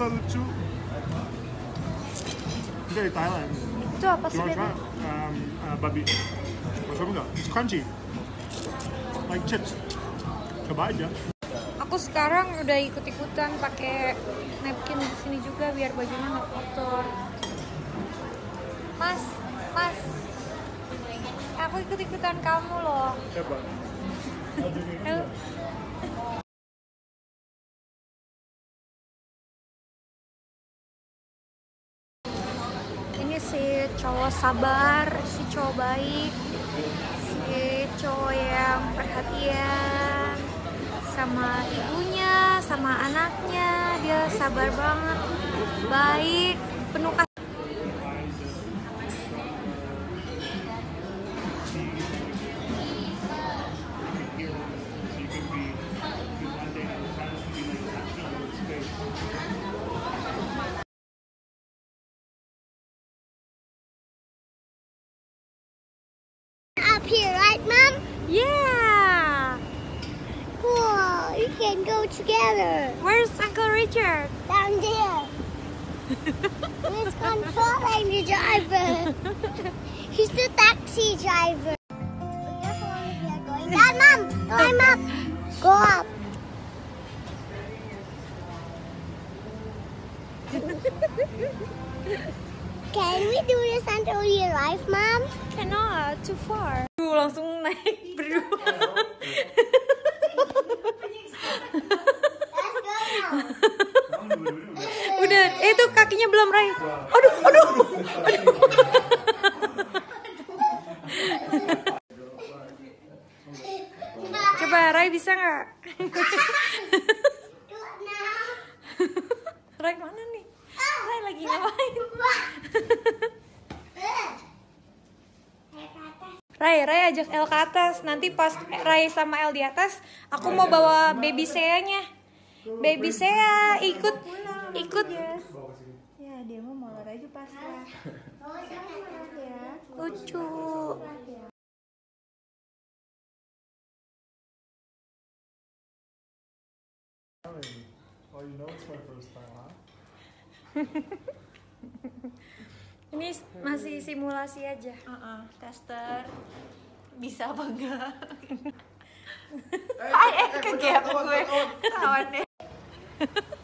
suka lucu. Ini dari Thailand. Itu apa sih, try? Um, uh, babi. Coba nggak? It's crunchy. Like chips. Coba aja. Aku sekarang udah ikut-ikutan pakai napkin di sini juga biar bajunya nggak kotor. Mas, Mas, aku ikut-ikutan kamu loh. Coba. cowok sabar, si cowok baik, si cowok yang perhatian sama ibunya, sama anaknya. Dia sabar banget, baik, penuh can go together. Where's Uncle Richard? Down there. He's controlling the driver. He's the taxi driver. Dad, Mom, climb up. Go up. Can we do this until you arrive, Mom? Cannot, too far. Duh, langsung naik itu kakinya belum Rai. Aduh, aduh. aduh. Coba Rai bisa nggak? Rai mana nih? Rai lagi ngapain? Rai, Rai ajak El ke atas. Nanti pas Rai sama El di atas, aku mau bawa baby Sea-nya. Baby Sea ikut ikut Ya, dia mau molor aja pasrah. lucu. Oh, you know it's my first time, huh? Ini masih simulasi aja. Uh-uh, tester bisa apa enggak? Eh kegap gue. Kawan deh.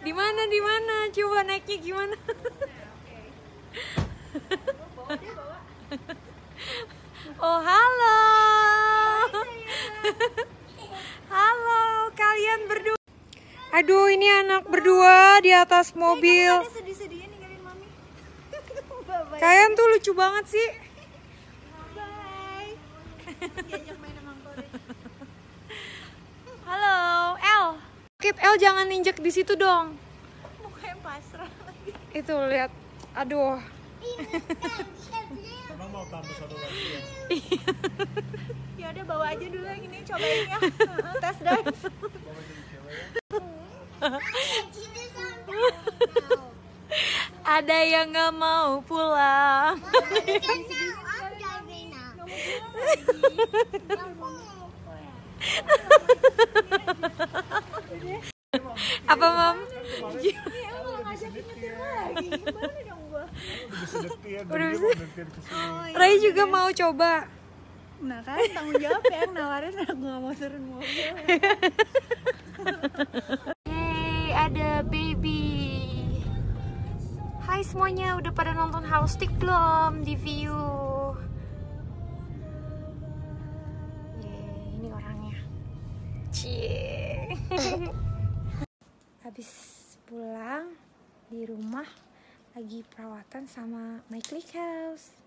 Di mana di mana? Coba naiknya gimana? Oh, halo. Halo, kalian berdua. Aduh, ini anak berdua di atas mobil. Kalian tuh lucu banget sih. Bye. El jangan injek di situ dong. Mukanya pasrah lagi. Itu lihat. Aduh. Emang mau tambah satu lagi ya? Ya udah bawa aja dulu yang ini cobain ya. Heeh, Tes drive. Ada yang nggak mau pulang. Dia bisa. mau nyetir ke sini. Ray juga mau coba. Nah kan tanggung jawab ya yang nawarin aku nggak mau turun mobil. Hey, ada baby. Hai semuanya, udah pada nonton House Stick belum di view? Yeay, ini orangnya. Cie. Habis pulang di rumah lagi perawatan sama My Click House.